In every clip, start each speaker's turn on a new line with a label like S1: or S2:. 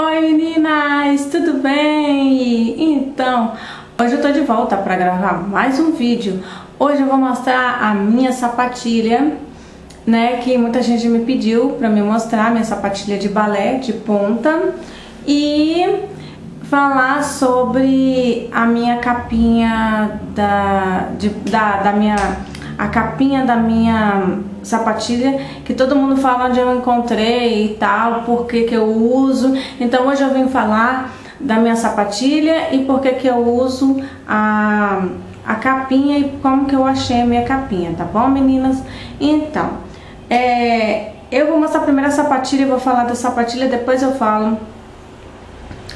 S1: Oi meninas, tudo bem? Então, hoje eu tô de volta para gravar mais um vídeo. Hoje eu vou mostrar a minha sapatilha, né, que muita gente me pediu para me mostrar, minha sapatilha de balé de ponta e falar sobre a minha capinha da, de, da, da minha a capinha da minha sapatilha que todo mundo fala onde eu encontrei e tal, por que eu uso. Então hoje eu vim falar da minha sapatilha e por que eu uso a, a capinha e como que eu achei a minha capinha, tá bom meninas? Então, é, eu vou mostrar primeiro a sapatilha, vou falar da sapatilha, depois eu falo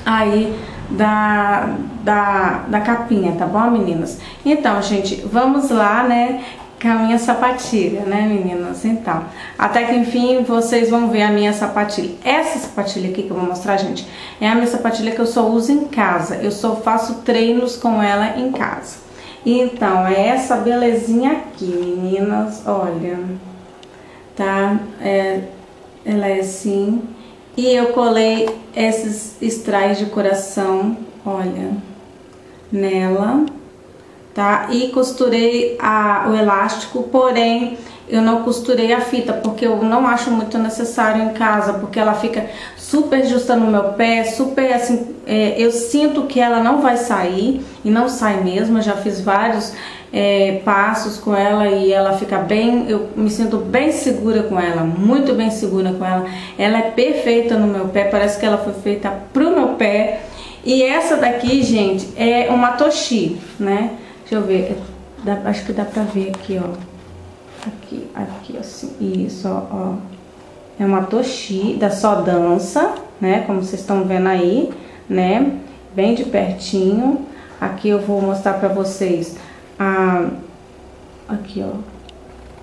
S1: aí da, da, da capinha, tá bom, meninas? Então, gente, vamos lá, né? Com a minha sapatilha, né, meninas? Então, até que enfim vocês vão ver a minha sapatilha. Essa sapatilha aqui que eu vou mostrar, gente, é a minha sapatilha que eu só uso em casa. Eu só faço treinos com ela em casa. Então, é essa belezinha aqui, meninas, olha, tá? É, ela é assim. E eu colei esses strass de coração, olha, nela tá? E costurei a, o elástico, porém eu não costurei a fita, porque eu não acho muito necessário em casa, porque ela fica super justa no meu pé, super assim, é, eu sinto que ela não vai sair, e não sai mesmo, eu já fiz vários é, passos com ela e ela fica bem, eu me sinto bem segura com ela, muito bem segura com ela, ela é perfeita no meu pé, parece que ela foi feita pro meu pé, e essa daqui, gente, é uma Toshi, né? Deixa eu ver, dá, acho que dá pra ver aqui, ó. Aqui, aqui, assim, isso, ó, ó. É uma toshi da Só Dança, né, como vocês estão vendo aí, né, bem de pertinho. Aqui eu vou mostrar pra vocês a, aqui, ó,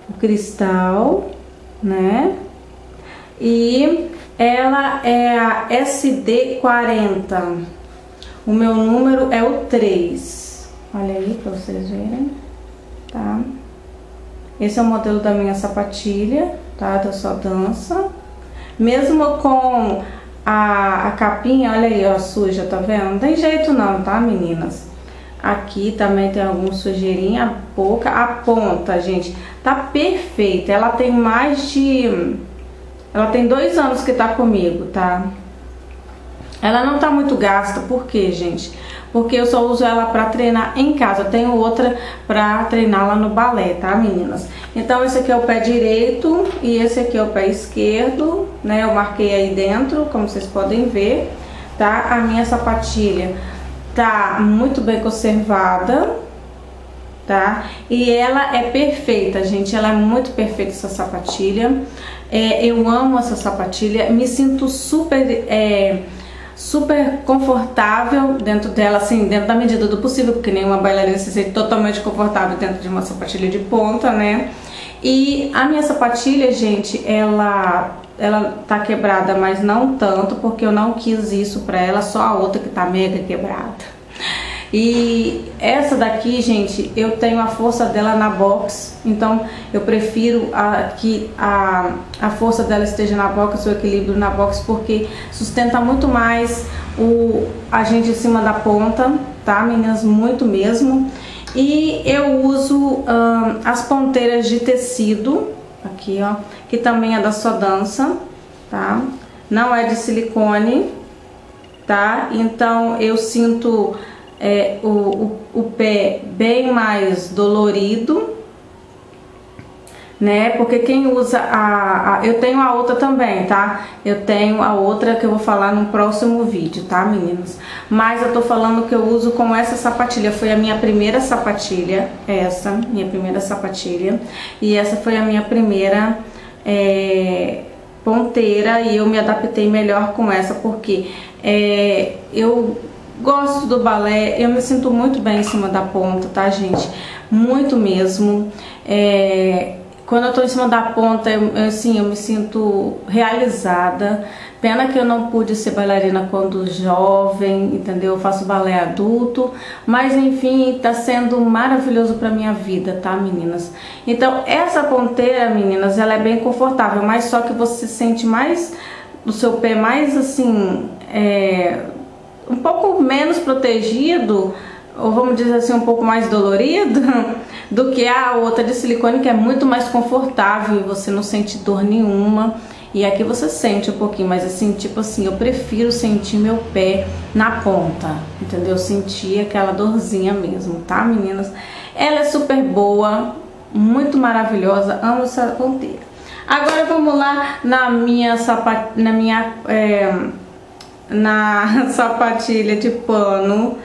S1: o cristal, né, e ela é a SD40. O meu número é o 3. Olha aí pra vocês verem, tá? Esse é o modelo da minha sapatilha, tá? Da sua dança. Mesmo com a, a capinha, olha aí, ó, suja, tá vendo? Não tem jeito não, tá, meninas? Aqui também tem alguma sujeirinha, pouca. A ponta, gente, tá perfeita. Ela tem mais de... Ela tem dois anos que tá comigo, tá? Ela não tá muito gasta, por quê, gente? Porque eu só uso ela para treinar em casa. Eu tenho outra para treinar lá no balé, tá, meninas? Então esse aqui é o pé direito e esse aqui é o pé esquerdo, né? Eu marquei aí dentro, como vocês podem ver, tá? A minha sapatilha tá muito bem conservada, tá? E ela é perfeita, gente. Ela é muito perfeita essa sapatilha. É, eu amo essa sapatilha. Me sinto super... É, super confortável dentro dela, assim, dentro da medida do possível, porque nenhuma bailarina se sente totalmente confortável dentro de uma sapatilha de ponta, né? E a minha sapatilha, gente, ela ela tá quebrada, mas não tanto, porque eu não quis isso pra ela, só a outra que tá mega quebrada. E essa daqui, gente, eu tenho a força dela na box, então eu prefiro a, que a, a força dela esteja na box, o equilíbrio na box, porque sustenta muito mais o, a gente em cima da ponta, tá, meninas? Muito mesmo. E eu uso as ponteiras de tecido, aqui ó, que também é da sua dança, tá? Não é de silicone, tá? Então eu sinto é, o, o, o pé bem mais dolorido, né? Porque quem usa a, a, Eu tenho a outra também, tá? Eu tenho a outra que eu vou falar no próximo vídeo, tá, meninas? Mas eu tô falando que eu uso com essa sapatilha. Foi a minha primeira sapatilha, essa, minha primeira sapatilha. E essa foi a minha primeira é, ponteira e eu me adaptei melhor com essa, porque é, eu Gosto do balé, eu me sinto muito bem em cima da ponta, tá, gente? Muito mesmo. É, quando eu tô em cima da ponta, eu, assim, eu me sinto realizada. Pena que eu não pude ser bailarina quando jovem, entendeu? Eu faço balé adulto, mas enfim, tá sendo maravilhoso pra minha vida, tá, meninas? Então, essa ponteira, meninas, ela é bem confortável, mas só que você sente mais, o seu pé mais assim, é, um pouco menos protegido, ou vamos dizer assim, um pouco mais dolorido, do que a outra de silicone que é muito mais confortável e você não sente dor nenhuma. E aqui você sente um pouquinho, mas assim, tipo assim, eu prefiro sentir meu pé na ponta, entendeu? Sentir aquela dorzinha mesmo, tá, meninas? Ela é super boa, muito maravilhosa, amo essa ponteira. Agora vamos lá na minha sapat... na minha é... na sapatilha de pano.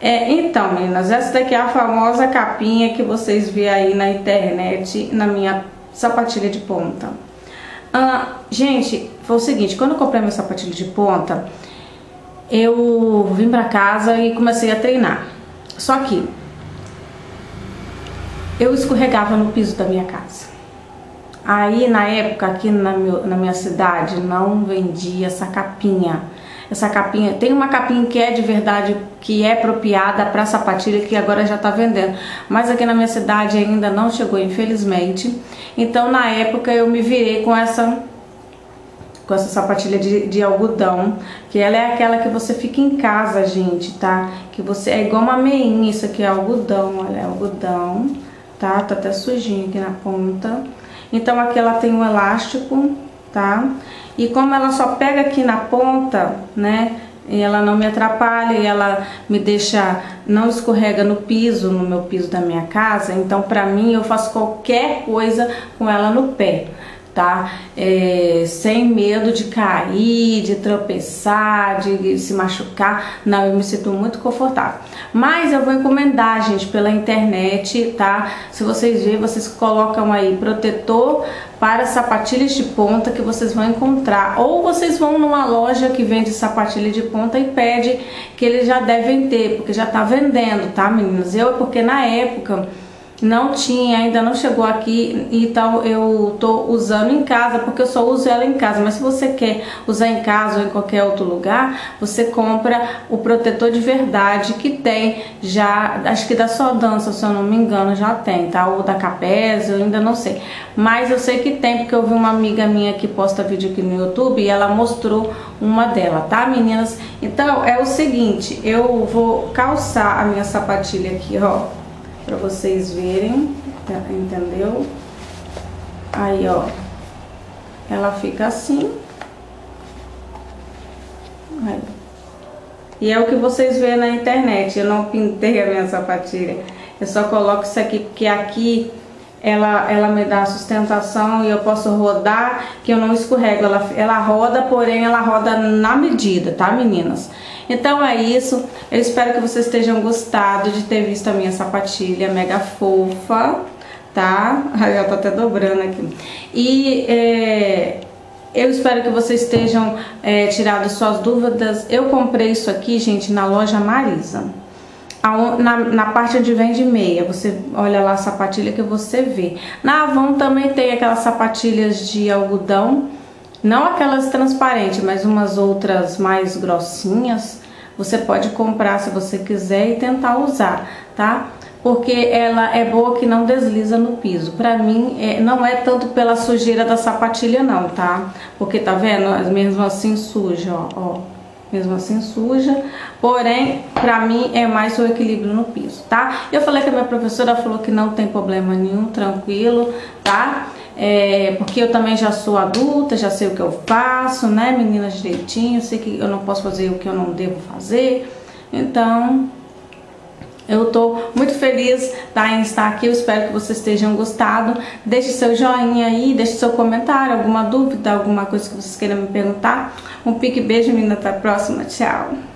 S1: É, então, meninas, essa daqui é a famosa capinha que vocês vê aí na internet, na minha sapatilha de ponta. Ah, gente, foi o seguinte, quando eu comprei minha sapatilha de ponta, eu vim pra casa e comecei a treinar. Só que eu escorregava no piso da minha casa. Aí, na época, aqui na, meu, na minha cidade, não vendia essa capinha. Essa capinha, tem uma capinha que é de verdade, que é apropriada para sapatilha, que agora já está vendendo. Mas aqui na minha cidade ainda não chegou, infelizmente. Então, na época, eu me virei com essa com essa sapatilha de, de, algodão, que ela é aquela que você fica em casa, gente, tá? Que você é igual uma meinha, isso aqui é algodão, olha, é algodão, tá? Tá até sujinho aqui na ponta. Então aqui ela tem um elástico, tá? E como ela só pega aqui na ponta, né? E ela não me atrapalha e ela me deixa, não escorrega no piso, no meu piso da minha casa. Então, pra mim, eu faço qualquer coisa com ela no pé tá? É, sem medo de cair, de tropeçar, de se machucar. Não, eu me sinto muito confortável. Mas eu vou encomendar, gente, pela internet, tá? Se vocês verem, vocês colocam aí protetor para sapatilhas de ponta que vocês vão encontrar. Ou vocês vão numa loja que vende sapatilha de ponta e pede que eles já devem ter, porque já tá vendendo, tá, meninas? Eu, porque na época não tinha, ainda não chegou aqui, então eu tô usando em casa, porque eu só uso ela em casa, mas se você quer usar em casa ou em qualquer outro lugar, você compra o protetor de verdade que tem já, acho que da sua dança, se eu não me engano, já tem, tá? Ou da Capes, eu ainda não sei, mas eu sei que tem, porque eu vi uma amiga minha que posta vídeo aqui no YouTube e ela mostrou uma dela, tá meninas? Então é o seguinte, eu vou calçar a minha sapatilha aqui, ó, Pra vocês verem, tá, entendeu? Aí, ó. Ela fica assim. Aí. E é o que vocês vêem na internet. Eu não pintei a minha sapatilha. Eu só coloco isso aqui porque aqui ela, ela me dá sustentação e eu posso rodar que eu não escorrego. Ela, ela roda, porém ela roda na medida, tá meninas? Então é isso. Eu espero que vocês tenham gostado de ter visto a minha sapatilha mega fofa, tá? Eu tô até dobrando aqui. E é, eu espero que vocês tenham é, tirado suas dúvidas. Eu comprei isso aqui, gente, na loja Marisa. Na, na, parte onde vende meia, você olha lá a sapatilha que você vê. Na Avon também tem aquelas sapatilhas de algodão, não aquelas transparentes, mas umas outras mais grossinhas. Você pode comprar se você quiser e tentar usar, tá? Porque ela é boa que não desliza no piso. Pra mim, é, não é tanto pela sujeira da sapatilha não, tá? Porque tá vendo? Mesmo assim suja, ó, ó mesmo assim suja, porém, pra mim é mais o equilíbrio no piso, tá? Eu falei que a minha professora falou que não tem problema nenhum, tranquilo, tá? É, porque eu também já sou adulta, já sei o que eu faço, né, meninas direitinho, sei que eu não posso fazer o que eu não devo fazer, então eu tô muito feliz tá, em estar aqui, eu espero que vocês tenham gostado. Deixe seu joinha aí, deixe seu comentário, alguma dúvida, alguma coisa que vocês queiram me perguntar. Um pique beijo, menina, até a próxima, tchau!